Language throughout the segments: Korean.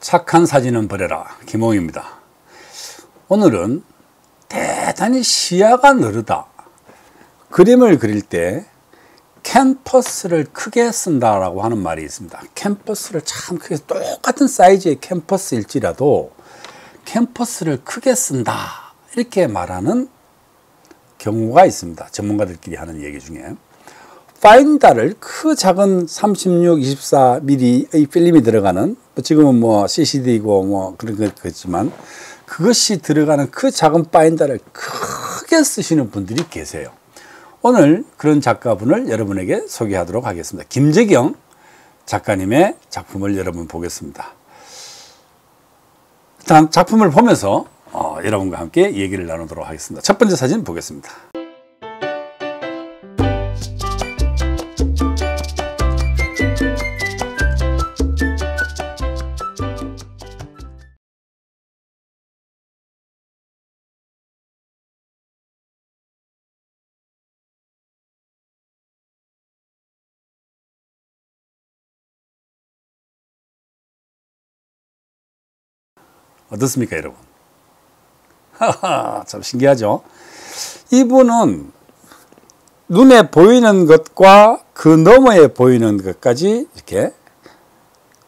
착한 사진은 버려라 김홍희입니다. 오늘은 대단히 시야가 너르다. 그림을 그릴 때 캔버스를 크게 쓴다 라고 하는 말이 있습니다. 캔버스를 참 크게 똑같은 사이즈의 캔버스일지라도 캔버스를 크게 쓴다. 이렇게 말하는 경우가 있습니다. 전문가들끼리 하는 얘기 중에. 파인더를 크 작은 36, 24mm의 필름이 들어가는 뭐 지금은 뭐 CCD고 뭐 그런 거겠지만 그것이 들어가는 그 작은 파인다를 크게 쓰시는 분들이 계세요. 오늘 그런 작가분을 여러분에게 소개하도록 하겠습니다. 김재경 작가님의 작품을 여러분 보겠습니다. 일단 작품을 보면서 어, 여러분과 함께 얘기를 나누도록 하겠습니다. 첫 번째 사진 보겠습니다. 어떻습니까, 여러분? 하하, 참 신기하죠? 이분은 눈에 보이는 것과 그 너머에 보이는 것까지 이렇게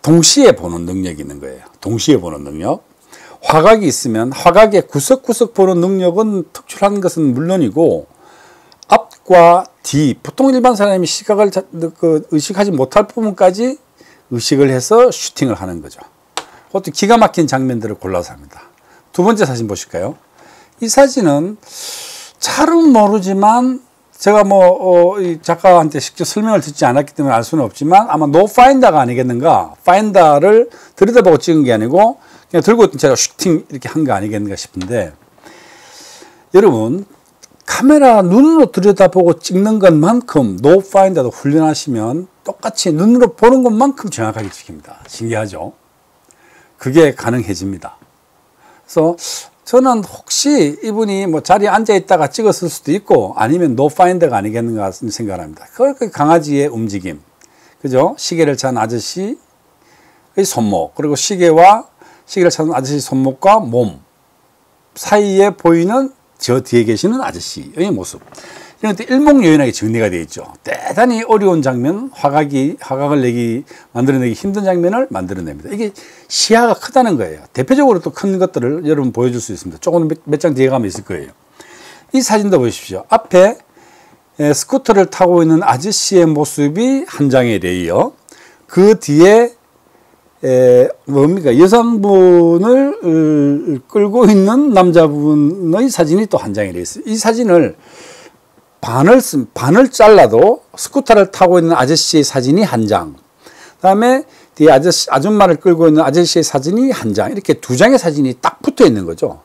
동시에 보는 능력이 있는 거예요. 동시에 보는 능력. 화각이 있으면 화각의 구석구석 보는 능력은 특출한 것은 물론이고 앞과 뒤, 보통 일반 사람이 시각을 그 의식하지 못할 부분까지 의식을 해서 슈팅을 하는 거죠. 그것도 기가 막힌 장면들을 골라서 합니다. 두 번째 사진 보실까요? 이 사진은 잘은 모르지만 제가 뭐 어, 작가한테 직접 설명을 듣지 않았기 때문에 알 수는 없지만 아마 no finder가 아니겠는가 파인더를 들여다보고 찍은 게 아니고 그냥 들고 있던 제가 슈팅 이렇게 한 거 아니겠는가 싶은데 여러분 카메라 눈으로 들여다보고 찍는 것만큼 no finder도 훈련하시면 똑같이 눈으로 보는 것만큼 정확하게 찍힙니다. 신기하죠? 그게 가능해집니다. 그래서 저는 혹시 이분이 뭐 자리에 앉아 있다가 찍었을 수도 있고 아니면 노파인더가 아니겠는가 생각을 합니다. 그 강아지의 움직임. 그죠? 시계를 찬 아저씨의 손목, 그리고 시계와 시계를 찬 아저씨 손목과 몸 사이에 보이는 저 뒤에 계시는 아저씨의 모습. 이런 것도 일목요연하게 정리가 되어 있죠. 대단히 어려운 장면, 화각이, 화각을 내기, 만들어내기 힘든 장면을 만들어냅니다. 이게 시야가 크다는 거예요. 대표적으로 또 큰 것들을 여러분 보여줄 수 있습니다. 조금 몇장 뒤에 가면 있을 거예요. 이 사진도 보십시오. 앞에 스쿠터를 타고 있는 아저씨의 모습이 한 장의 layer, 그 뒤에 에, 뭡니까 여성분을 끌고 있는 남자분의 사진이 또 한 장이 layer. 이 사진을 반을 쓴 반을 잘라도 스쿠터를 타고 있는 아저씨의 사진이 한 장. 그다음에 뒤에 아저씨 아줌마를 끌고 있는 아저씨의 사진이 한 장. 이렇게 두 장의 사진이 딱 붙어 있는 거죠.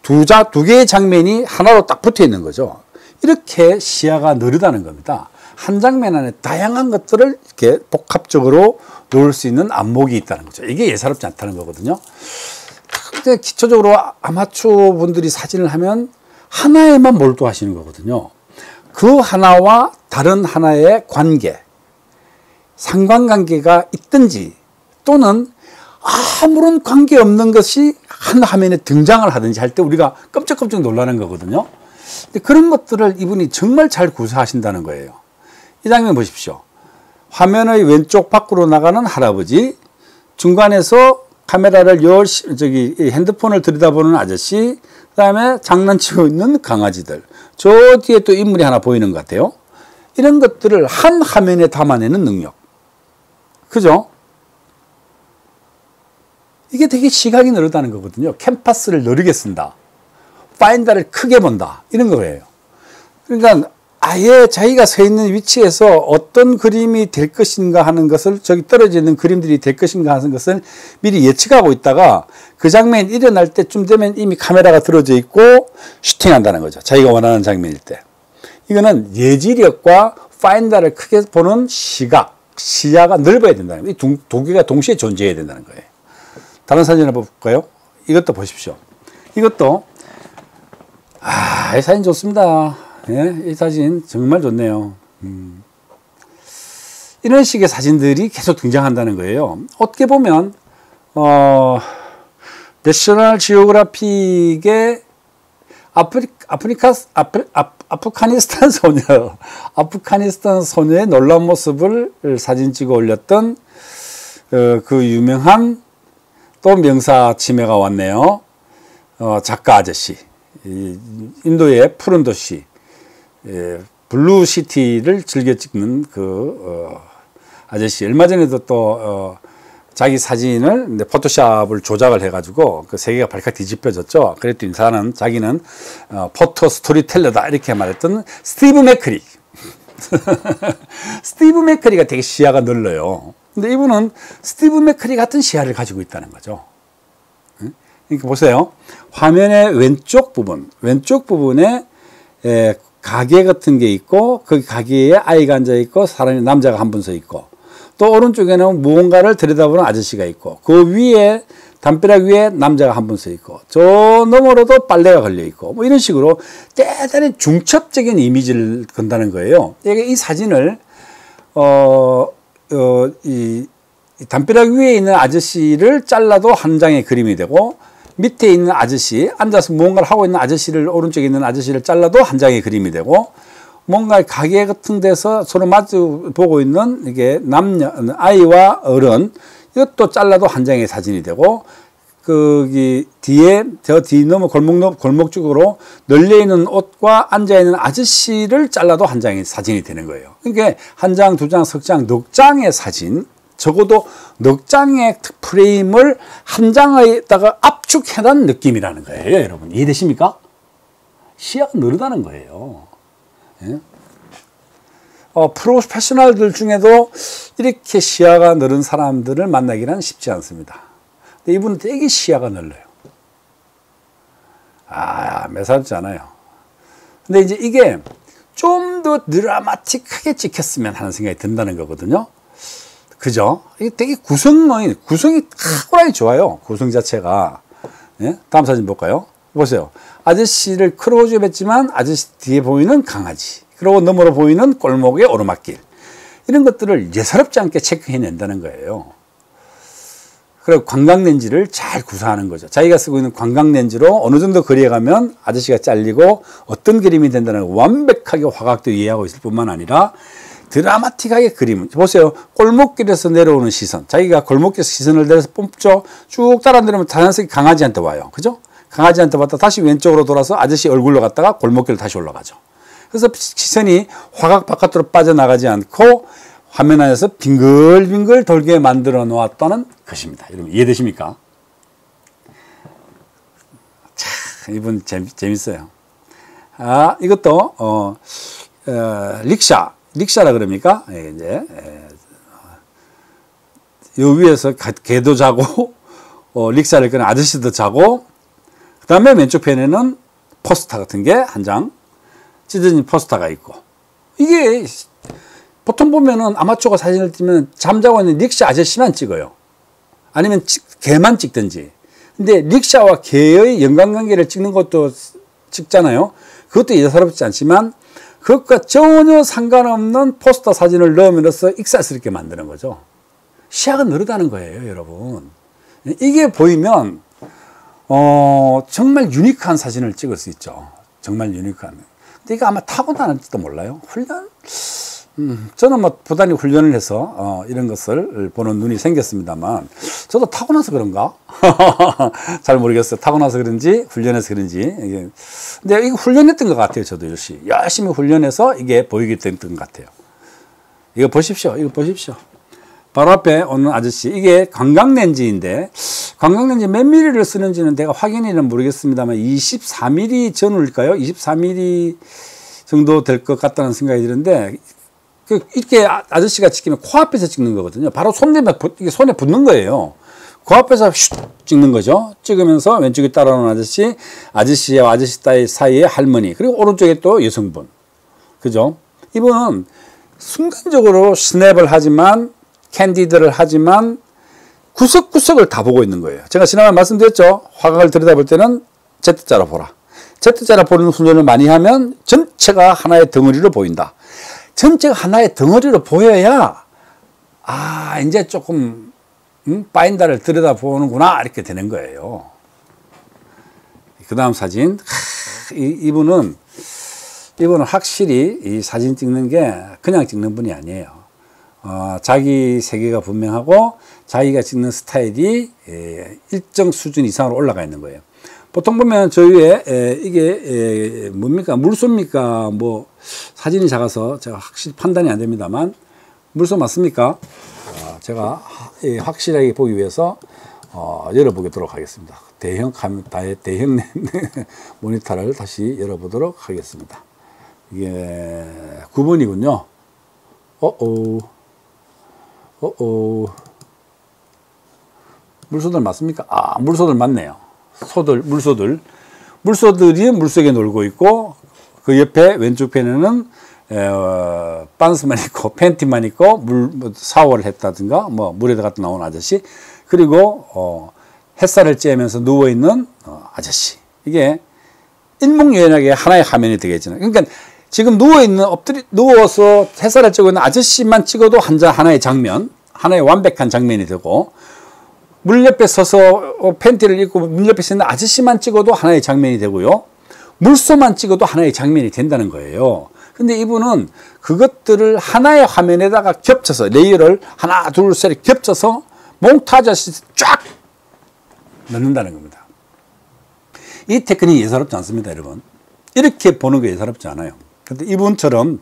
두 자, 두 개의 장면이 하나로 딱 붙어 있는 거죠. 이렇게 시야가 느리다는 겁니다. 한 장면 안에 다양한 것들을 이렇게 복합적으로 놓을 수 있는 안목이 있다는 거죠. 이게 예사롭지 않다는 거거든요. 근데 기초적으로 아마추어 분들이 사진을 하면 하나에만 몰두하시는 거거든요. 그 하나와 다른 하나의 관계, 상관관계가 있든지 또는 아무런 관계 없는 것이 한 화면에 등장을 하든지 할 때 우리가 깜짝깜짝 놀라는 거거든요. 근데 그런 것들을 이분이 정말 잘 구사하신다는 거예요. 이 장면 보십시오. 화면의 왼쪽 밖으로 나가는 할아버지, 중간에서 카메라를 열심히, 저기, 핸드폰을 들여다보는 아저씨, 그 다음에 장난치고 있는 강아지들. 저 뒤에 또 인물이 하나 보이는 것 같아요. 이런 것들을 한 화면에 담아내는 능력. 그죠? 이게 되게 시각이 느르다는 거거든요. 캠퍼스를 느리게 쓴다. 파인더를 크게 본다. 이런 거예요. 그러니까 아예 자기가 서 있는 위치에서 어떤 그림이 될 것인가 하는 것을 저기 떨어져 있는 그림들이 될 것인가 하는 것을 미리 예측하고 있다가 그 장면이 일어날 때쯤 되면 이미 카메라가 들어져 있고 슈팅한다는 거죠. 자기가 원하는 장면일 때. 이거는 예지력과 파인더를 크게 보는 시각, 시야가 넓어야 된다는 거예요. 이 두 개가 동시에 존재해야 된다는 거예요. 다른 사진 한번 볼까요? 이것도 보십시오. 이것도 아, 이 사진 좋습니다. 예, 이 사진 정말 좋네요. 음. 이런 식의 사진들이 계속 등장한다는 거예요. 어떻게 보면 어, 내셔널 지오그래픽의 아프리, 아프리카, 아프, 아프가니스탄 소녀, 아프가니스탄 소녀의 놀라운 모습을 사진 찍어 올렸던 어, 그 유명한 또 명사 치매가 왔네요. 어, 작가 아저씨. 인도의 푸른 도시, 예, 블루시티를 즐겨 찍는 그 어, 아저씨. 얼마 전에도 또 어, 자기 사진을 포토샵을 조작을 해가지고 그 세계가 발칵 뒤집혀졌죠. 그랬더니 인사는 자기는 어, photo storyteller다 이렇게 말했던 스티브 맥커리. 스티브 맥커리가 되게 시야가 넓어요. 근데 이분은 스티브 맥커리 같은 시야를 가지고 있다는 거죠. 그러니까 보세요. 화면의 왼쪽 부분, 왼쪽 부분에 에, 가게 같은 게 있고 그 가게에 아이가 앉아 있고 사람이 남자가 한 분 서 있고 또 오른쪽에는 무언가를 들여다보는 아저씨가 있고 그 위에 담벼락 위에 남자가 한 분 서 있고 저 너머로도 빨래가 걸려 있고 뭐 이런 식으로 대단히 중첩적인 이미지를 건다는 거예요. 이게 이 사진을 어, 어, 이, 이 담벼락 위에 있는 아저씨를 잘라도 한 장의 그림이 되고 밑에 있는 아저씨, 앉아서 무언가를 하고 있는 아저씨를, 오른쪽에 있는 아저씨를 잘라도 한 장의 그림이 되고, 뭔가 가게 같은 데서 서로 마주 보고 있는 이게 남녀, 아이와 어른, 이것도 잘라도 한 장의 사진이 되고, 거기 뒤에 저 뒤 너머 골목 골목 쪽으로 널려 있는 옷과 앉아 있는 아저씨를 잘라도 한 장의 사진이 되는 거예요. 그러니까 한 장, 두 장, 석 장, 넉 장의 사진 적어도 넉 장의 프레임을 한 장에다가 압축해놓은 느낌이라는 거예요, 여러분. 이해되십니까? 시야가 늘다는 거예요. 예? 어, 프로페셔널들 중에도 이렇게 시야가 늘은 사람들을 만나기는 쉽지 않습니다. 근데 이분은 되게 시야가 넓어요. 아, 매사롭지 않아요. 근데 이제 이게 좀 더 드라마틱하게 찍혔으면 하는 생각이 든다는 거거든요. 그죠? 이게 되게 구성이, 구성이 탁월하게 좋아요. 구성 자체가. 예? 다음 사진 볼까요? 보세요. 아저씨를 크로즈업 했지만 아저씨 뒤에 보이는 강아지. 그리고 너머로 보이는 골목의 오르막길. 이런 것들을 예사롭지 않게 체크해낸다는 거예요. 그리고 관광렌즈를 잘 구사하는 거죠. 자기가 쓰고 있는 관광렌즈로 어느 정도 거리에 가면 아저씨가 잘리고 어떤 그림이 된다는 완벽하게 화각도 이해하고 있을 뿐만 아니라 드라마틱하게 그림. 보세요. 골목길에서 내려오는 시선. 자기가 골목길에서 시선을 내려서 뽑죠. 쭉 따라 내려오면 자연스럽게 강아지한테 와요. 그죠? 강아지한테 왔다 다시 왼쪽으로 돌아서 아저씨 얼굴로 갔다가 골목길로 다시 올라가죠. 그래서 시선이 화각 바깥으로 빠져나가지 않고 화면 안에서 빙글빙글 돌게 만들어 놓았다는 것입니다. 여러분 이해되십니까? 참, 이분 재밌, 재밌어요. 아, 이것도, 어, 어, 릭샤. 릭샤라 그럽니까? 예, 이제 예. 요 위에서 개도 자고 어, 릭샤를 끄는 아저씨도 자고 그 다음에 왼쪽 편에는 포스터 같은 게 한 장 찢어진 포스터가 있고 이게 보통 보면은 아마추어가 사진을 찍으면 잠자고 있는 릭샤 아저씨만 찍어요. 아니면 개만 찍든지. 근데 릭샤와 개의 연관관계를 찍는 것도 찍잖아요. 그것도 예사롭지 않지만 그것과 전혀 상관없는 포스터 사진을 넣으면서 익살스럽게 만드는 거죠. 시야가 늘어다는 거예요, 여러분. 이게 보이면 어, 정말 유니크한 사진을 찍을 수 있죠. 정말 유니크한. 근데 이거 아마 타고나는지도 몰라요. 훈련? 음, 저는 뭐 부단히 훈련을 해서 어, 이런 것을 보는 눈이 생겼습니다만 저도 타고나서 그런가? 잘 모르겠어요. 타고나서 그런지 훈련해서 그런지 이게 근데 이거 훈련했던 것 같아요. 저도 열심히 열심히 훈련해서 이게 보이게 됐던 것 같아요. 이거 보십시오. 이거 보십시오. 바로 앞에 오는 아저씨 이게 관광렌즈인데 관광렌즈 몇 미리를 쓰는지는 내가 확인이는 모르겠습니다만 24mm 전후일까요? 24mm 정도 될 것 같다는 생각이 드는데 그 이렇게 아, 아저씨가 찍히면 코앞에서 찍는 거거든요. 바로 손대면 이게 손에 붙는 거예요. 코앞에서 슉 찍는 거죠. 찍으면서 왼쪽에 따라오는 아저씨, 아저씨와 아저씨 사이에 할머니, 그리고 오른쪽에 또 여성분. 그죠? 이분은 순간적으로 스냅을 하지만, 캔디드를 하지만, 구석구석을 다 보고 있는 거예요. 제가 지난번에 말씀드렸죠. 화각을 들여다볼 때는 Z자로 보라. Z자로 보는 훈련을 많이 하면 전체가 하나의 덩어리로 보인다. 전체가 하나의 덩어리로 보여야 아 이제 조금 음? 바인다를 들여다보는구나 이렇게 되는 거예요. 그 다음 사진 하, 이, 이분은 이분은 확실히 이 사진 찍는 게 그냥 찍는 분이 아니에요. 어, 자기 세계가 분명하고 자기가 찍는 스타일이 에, 일정 수준 이상으로 올라가 있는 거예요. 보통 보면 저 위에 에, 이게 에, 뭡니까 물소입니까 뭐 사진이 작아서 제가 확실히 판단이 안 됩니다만 물소 맞습니까? 어, 제가 예, 확실하게 보기 위해서 어, 열어보도록 하겠습니다. 대형 카메 대형 모니터를 다시 열어보도록 하겠습니다. 이게 9번이군요. 어어 어어 물소들 맞습니까? 아 물소들 맞네요. 소들 물소들. 물소들이 물속에 놀고 있고 그 옆에 왼쪽 편에는 어, 반스만 있고 팬티만 있고 물 뭐 샤워를 했다든가 뭐 물에 들어갔다 나온 아저씨. 그리고 어, 햇살을 쬐면서 누워 있는 어, 아저씨. 이게 일목요연하게 하나의 화면이 되겠잖아요. 그러니까 지금 누워 있는 엎드리 누워서 햇살을 쬐고 있는 아저씨만 찍어도 한자 하나의 장면 하나의 완벽한 장면이 되고 물 옆에 서서 어, 팬티를 입고 물 옆에 있는 아저씨만 찍어도 하나의 장면이 되고요. 물소만 찍어도 하나의 장면이 된다는 거예요. 근데 이분은 그것들을 하나의 화면에다가 겹쳐서 레이어를 하나 둘 셋 겹쳐서 몽타주식 쫙 넣는다는 겁니다. 이 테크닉이 예사롭지 않습니다, 여러분. 이렇게 보는 게 예사롭지 않아요. 근데 이분처럼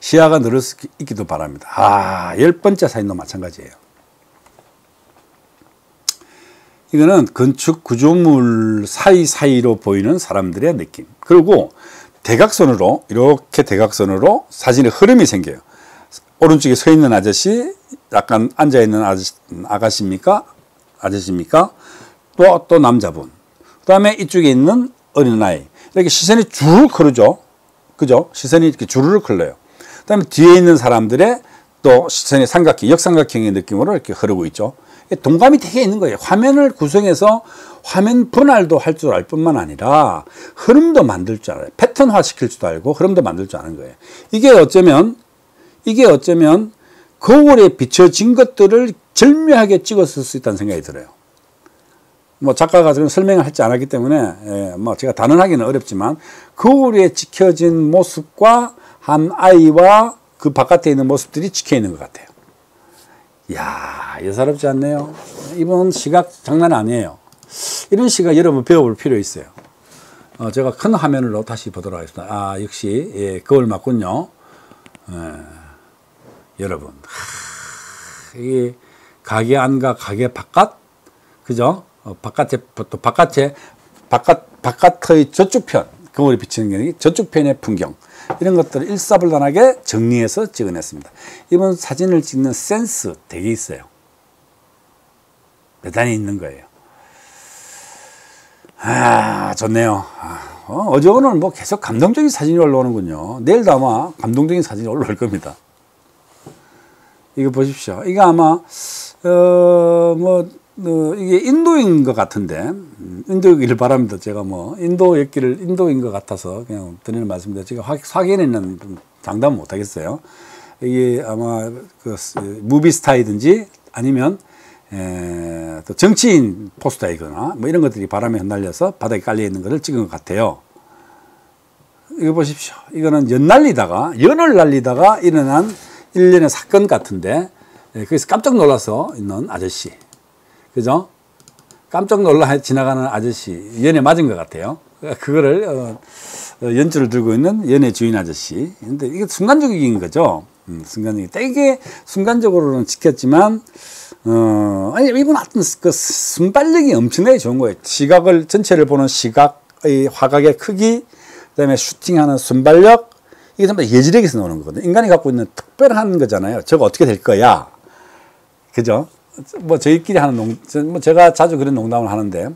시야가 넓을 수 있기도 바랍니다. 아, 열 번째 사진도 마찬가지예요. 이거는 건축 구조물 사이사이로 보이는 사람들의 느낌. 그리고 대각선으로 이렇게 대각선으로 사진의 흐름이 생겨요. 오른쪽에 서 있는 아저씨, 약간 앉아 있는 아저씨, 아가씨입니까? 아저씨입니까? 또, 또 남자분. 그 다음에 이쪽에 있는 어린아이. 이렇게 시선이 주르륵 흐르죠. 그죠? 시선이 이렇게 주르륵 흘러요. 그 다음에 뒤에 있는 사람들의 또 시선이 삼각형, 역삼각형의 느낌으로 이렇게 흐르고 있죠. 동감이 되게 있는 거예요. 화면을 구성해서 화면 분할도 할 줄 알 뿐만 아니라 흐름도 만들 줄 알아요. 패턴화 시킬 줄도 알고 흐름도 만들 줄 아는 거예요. 이게 어쩌면 이게 어쩌면 거울에 비춰진 것들을 절묘하게 찍었을 수 있다는 생각이 들어요. 뭐 작가가 지금 설명을 하지 않았기 때문에 예, 뭐 제가 단언하기는 어렵지만 거울에 찍혀진 모습과 한 아이와 그 바깥에 있는 모습들이 찍혀 있는 것 같아요. 이야, 예사롭지 않네요. 이번 시각 장난 아니에요. 이런 시각 여러분 배워볼 필요 있어요. 어, 제가 큰 화면으로 다시 보도록 하겠습니다. 아, 역시, 예, 거울 맞군요. 예, 여러분. 하, 이게 가게 안과 가게 바깥? 그죠? 어, 바깥에, 또 바깥에, 바깥, 바깥의 저쪽 편, 거울이 비치는 게 저쪽 편의 풍경. 이런 것들을 일사불란하게 정리해서 찍어냈습니다. 이번 사진을 찍는 센스 되게 있어요. 대단히 있는 거예요. 아, 좋네요. 아, 어, 제 오늘 뭐 계속 감동적인 사진이 올라오는군요. 내일도 아마 감동적인 사진이 올라올 겁니다. 이거 보십시오. 이거 아마, 어, 뭐, 어, 이게 인도인 것 같은데, 음, 인도이길 바랍니다. 제가 뭐, 인도였기를 인도인 것 같아서 그냥 드리는 말씀입니다. 제가 확, 확인에는 장담 못 하겠어요. 이게 아마 그 무비 스타이든지 아니면 에, 또 정치인 포스터이거나 뭐 이런 것들이 바람에 흩날려서 바닥에 깔려 있는 것을 찍은 것 같아요. 이거 보십시오. 이거는 연 날리다가, 연을 날리다가 일어난 일련의 사건 같은데, 에, 거기서 깜짝 놀라서 있는 아저씨. 그죠? 깜짝 놀라 지나가는 아저씨, 연애 맞은 것 같아요. 그거를, 어, 어, 연주를 들고 있는 연애 주인 아저씨. 근데 이게 순간적인 거죠. 음, 순간적인. 되게 순간적으로는 지켰지만, 어, 아니, 이분 하여튼 그 순발력이 엄청나게 좋은 거예요. 시각을, 전체를 보는 시각의 화각의 크기, 그 다음에 슈팅하는 순발력, 이게 전부 다 예지력에서 나오는 거거든요. 인간이 갖고 있는 특별한 거잖아요. 저거 어떻게 될 거야. 그죠? 뭐 저희끼리 하는 농, 뭐 제가 자주 그런 농담을 하는데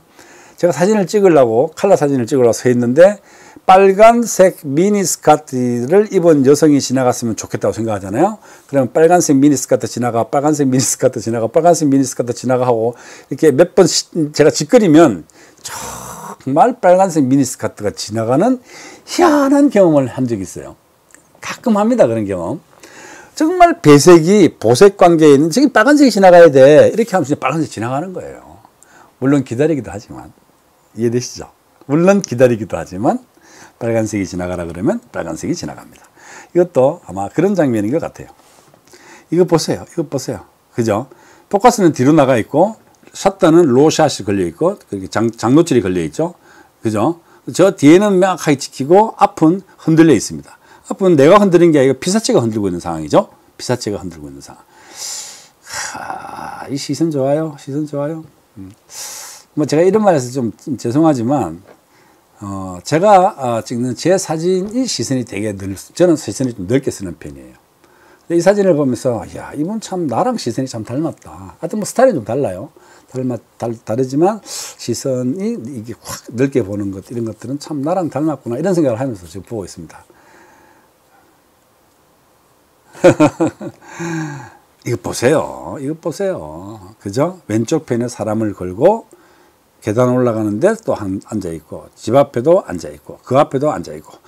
제가 사진을 찍으려고 칼라 사진을 찍으려고 서 있는데 빨간색 미니스커트를 입은 여성이 지나갔으면 좋겠다고 생각하잖아요. 그러면 빨간색 미니스커트 지나가, 빨간색 미니스커트 지나가, 빨간색 미니스커트 지나가고 이렇게 몇 번 제가 짓거리면 정말 빨간색 미니스커트가 지나가는 희한한 경험을 한 적이 있어요. 가끔 합니다. 그런 경험. 정말 배색이 보색 관계에 있는 저기 빨간색이 지나가야 돼. 이렇게 하면 빨간색이 지나가는 거예요. 물론 기다리기도 하지만 이해되시죠? 물론 기다리기도 하지만 빨간색이 지나가라 그러면 빨간색이 지나갑니다. 이것도 아마 그런 장면인 것 같아요. 이거 보세요. 이거 보세요. 그죠? 포커스는 뒤로 나가 있고 샷단은 로샷이 걸려 있고 장, 장노출이 걸려 있죠. 그죠? 저 뒤에는 명확하게 지키고 앞은 흔들려 있습니다. 앞은 내가 흔드는 게 아니라 피사체가 흔들고 있는 상황이죠. 피사체가 흔들고 있는 상황. 하, 이 시선 좋아요. 시선 좋아요. 음. 뭐 제가 이런 말해서 좀, 좀 죄송하지만 어, 제가 어, 찍는 제 사진이 시선이 되게 늘, 저는 시선이 좀 넓게 쓰는 편이에요. 이 사진을 보면서, 야, 이분 참 나랑 시선이 참 닮았다. 하여튼 뭐 스타일이 좀 달라요. 닮아, 달, 다르지만 시선이 이게 확 넓게 보는 것, 이런 것들은 참 나랑 닮았구나. 이런 생각을 하면서 지금 보고 있습니다. 이거 보세요. 이거 보세요. 그죠? 왼쪽 편에 사람을 걸고 계단 올라가는데 또 앉아 있고 집 앞에도 앉아 있고 그 앞에도 앉아 있고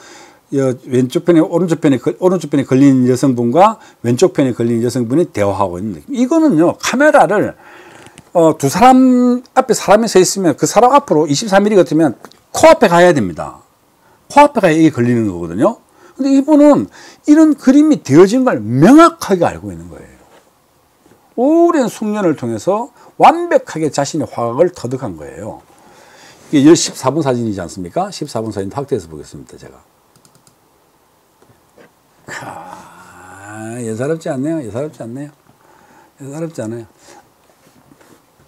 왼쪽 편에 오른쪽 편에 오른쪽 편에 걸린 여성분과 왼쪽 편에 걸린 여성분이 대화하고 있는 느낌. 이거는요 카메라를 어, 두 사람 앞에 사람이 서 있으면 그 사람 앞으로 24mm 같으면 코앞에 가야 됩니다. 코앞에 가야 이게 걸리는 거거든요. 근데 이분은 이런 그림이 되어진 걸 명확하게 알고 있는 거예요. 오랜 숙련을 통해서 완벽하게 자신의 화각을 터득한 거예요. 이게 14분 사진이지 않습니까? 14분 사진 확대해서 보겠습니다, 제가. 아, 예사롭지 않네요. 예사롭지 않네요. 예사롭지 않아요.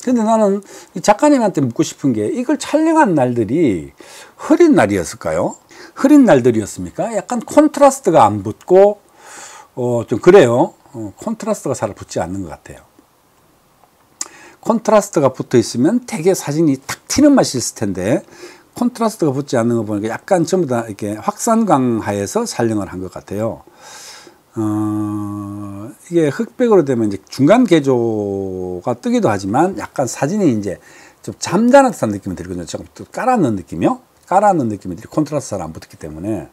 근데 나는 이 작가님한테 묻고 싶은 게 이걸 촬영한 날들이 흐린 날이었을까요? 흐린 날들이었습니까? 약간 콘트라스트가 안 붙고, 어, 좀 그래요. 어, 콘트라스트가 잘 붙지 않는 것 같아요. 콘트라스트가 붙어 있으면 되게 사진이 탁 튀는 맛이 있을 텐데, 콘트라스트가 붙지 않는 거 보니까 약간 전부 다 이렇게 확산광 하에서 촬영을 한 것 같아요. 어, 이게 흑백으로 되면 이제 중간 계조가 뜨기도 하지만 약간 사진이 이제 좀 잠자는 듯한 느낌이 들거든요. 조금 또 깔아놓은 느낌이요. 깔아놓은 느낌이 들이 콘트라스트 잘안 붙었기 때문에.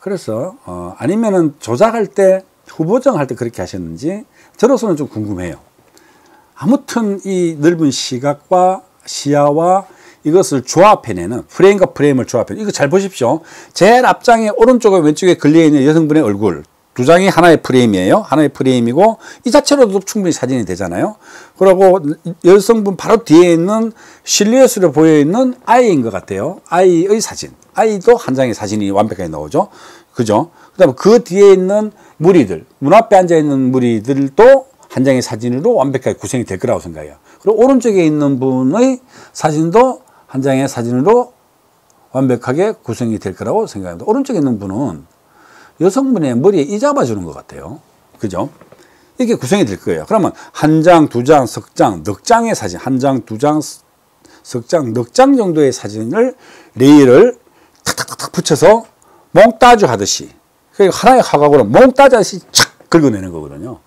그래서, 어, 아니면은 조작할 때, 후보정 할 때 그렇게 하셨는지 저로서는 좀 궁금해요. 아무튼 이 넓은 시각과 시야와 이것을 조합해내는 프레임과 프레임을 조합해 이거 잘 보십시오. 제일 앞장에 오른쪽에 왼쪽에 걸려있는 여성분의 얼굴 두 장이 하나의 프레임이에요. 하나의 프레임이고 이 자체로도 충분히 사진이 되잖아요. 그리고 여성분 바로 뒤에 있는 실루엣으로 보여 있는 아이인 것 같아요. 아이의 사진. 아이도 한 장의 사진이 완벽하게 나오죠. 그죠? 그 다음에 그 뒤에 있는 무리들, 문 앞에 앉아 있는 무리들도 한 장의 사진으로 완벽하게 구성이 될 거라고 생각해요. 그리고 오른쪽에 있는 분의 사진도 한 장의 사진으로 완벽하게 구성이 될 거라고 생각합니다. 오른쪽에 있는 분은 여성분의 머리에 이 잡아주는 것 같아요. 그죠? 이게 구성이 될 거예요. 그러면 한 장, 두 장, 석 장, 넉 장의 사진, 한 장, 두 장, 석 장, 넉 장 정도의 사진을 레이를 탁탁탁탁 붙여서 몽따주 하듯이 그 하나의 화각으로 몽따주듯이 착 긁어내는 거거든요.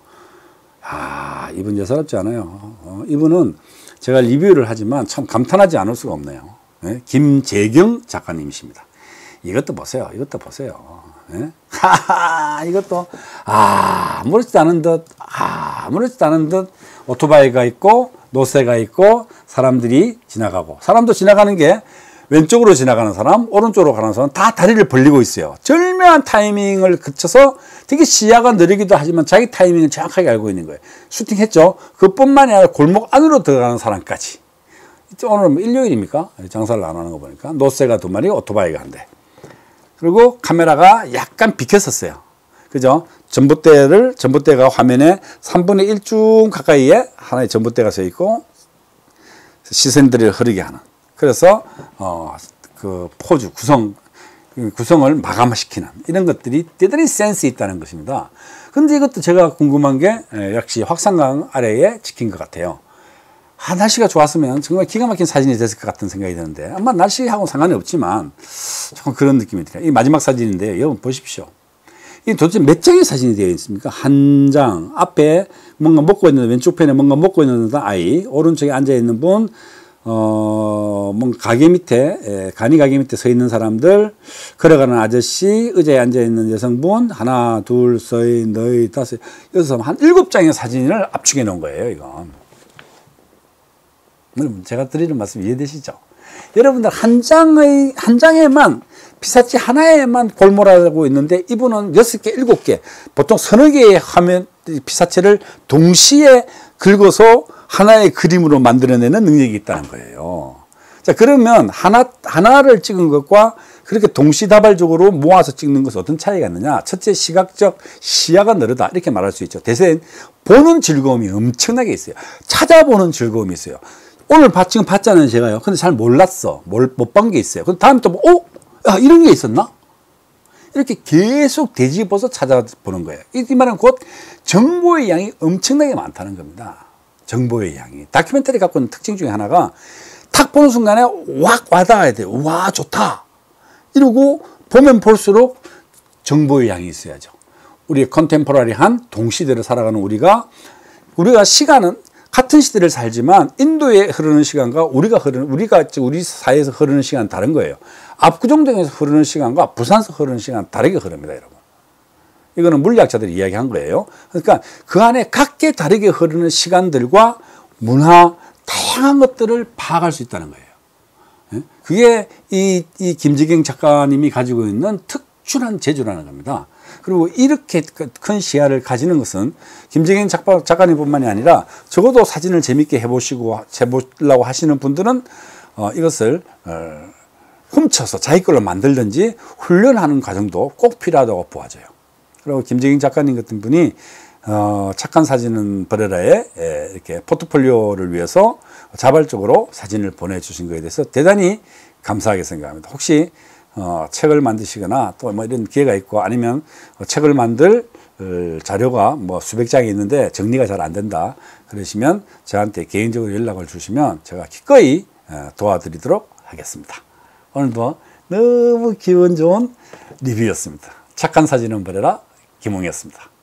아, 이분 여사롭지 않아요. 어, 이분은 제가 리뷰를 하지만 참 감탄하지 않을 수가 없네요. 네? 김재경 작가님이십니다. 이것도 보세요. 이것도 보세요. 네? 하하, 이것도, 아, 아무렇지도 않은 듯, 아, 아무렇지도 않은 듯 오토바이가 있고, 노새가 있고, 사람들이 지나가고, 사람도 지나가는 게 왼쪽으로 지나가는 사람, 오른쪽으로 가는 사람 다 다리를 벌리고 있어요. 절묘한 타이밍을 그쳐서 되게 시야가 느리기도 하지만 자기 타이밍을 정확하게 알고 있는 거예요. 슈팅했죠. 그뿐만이 아니라 골목 안으로 들어가는 사람까지. 오늘은 뭐 일요일입니까? 장사를 안 하는 거 보니까. 노새가 두 마리, 오토바이가 한 대. 그리고 카메라가 약간 비켰었어요. 그죠? 전봇대를, 전봇대가 화면에 3분의 1중 가까이에 하나의 전봇대가 서 있고 시선들을 흐르게 하는. 그래서 어, 그 포즈 구성 구성을 마감시키는 이런 것들이 대단히 센스 있다는 것입니다. 근데 이것도 제가 궁금한 게 역시 확산강 아래에 찍힌 것 같아요. 아, 날씨가 좋았으면 정말 기가 막힌 사진이 됐을 것 같은 생각이 드는데 아마 날씨하고 상관이 없지만 조금 그런 느낌이 들어요. 이 마지막 사진인데 여러분 보십시오. 이 도대체 몇 장의 사진이 되어 있습니까? 한 장 앞에 뭔가 먹고 있는 왼쪽 편에 뭔가 먹고 있는 아이 오른쪽에 앉아 있는 분 어, 뭔 가게 밑에, 에, 간이 가게 밑에 서 있는 사람들, 걸어가는 아저씨, 의자에 앉아 있는 여성분, 하나, 둘, 셋, 넷, 다섯, 여섯, 한 일곱 장의 사진을 압축해 놓은 거예요, 이건. 여러분, 제가 드리는 말씀 이해되시죠? 여러분들 한 장의, 한 장에만, 피사체 하나에만 골몰하고 있는데, 이분은 여섯 개, 일곱 개, 보통 서너 개의 화면, 피사체를 동시에 긁어서 하나의 그림으로 만들어내는 능력이 있다는 거예요. 자, 그러면 하나, 하나를 찍은 것과 그렇게 동시다발적으로 모아서 찍는 것은 어떤 차이가 있느냐? 첫째, 시각적 시야가 늘어다. 이렇게 말할 수 있죠. 대신 보는 즐거움이 엄청나게 있어요. 찾아보는 즐거움이 있어요. 오늘 봤, 지금 봤잖아요, 제가요. 근데 잘 몰랐어. 못본 게 있어요. 그럼 다음에 또, 뭐, 어? 야, 이런 게 있었나? 이렇게 계속 되짚어서 찾아보는 거예요. 이 말은 곧 정보의 양이 엄청나게 많다는 겁니다. 정보의 양이. 다큐멘터리 갖고 있는 특징 중에 하나가 탁 보는 순간에 확 와닿아야 돼요. 와, 좋다. 이러고 보면 볼수록 정보의 양이 있어야죠. 우리 컨템포러리한 동시대를 살아가는 우리가 우리가 시간은 같은 시대를 살지만 인도에 흐르는 시간과 우리가 흐르는 우리가 우리 사회에서 흐르는 시간 다른 거예요. 압구정동에서 흐르는 시간과 부산에서 흐르는 시간 다르게 흐릅니다, 여러분. 이거는 물리학자들이 이야기한 거예요. 그러니까 그 안에 각기 다르게 흐르는 시간들과 문화, 다양한 것들을 파악할 수 있다는 거예요. 예? 그게 이, 이 김지경 작가님이 가지고 있는 특출한 재주라는 겁니다. 그리고 이렇게 그큰 시야를 가지는 것은 작가, 작가님뿐만이 아니라 적어도 사진을 재밌게 해보시고 해보려고 하시는 분들은 어, 이것을 어, 훔쳐서 자기 걸로 만들든지 훈련하는 과정도 꼭 필요하다고 보아져요. 그리고 김재경 작가님 같은 분이 어, 착한 사진은 버려라에 에, 이렇게 포트폴리오를 위해서 자발적으로 사진을 보내주신 것에 대해서 대단히 감사하게 생각합니다. 혹시 어, 책을 만드시거나 또 뭐 이런 기회가 있고 아니면 책을 만들 어, 자료가 뭐 수백 장이 있는데 정리가 잘 안 된다 그러시면 저한테 개인적으로 연락을 주시면 제가 기꺼이 어, 도와드리도록 하겠습니다. 오늘도 너무 기분 좋은 리뷰였습니다. 착한 사진은 버려라 김홍이었습니다.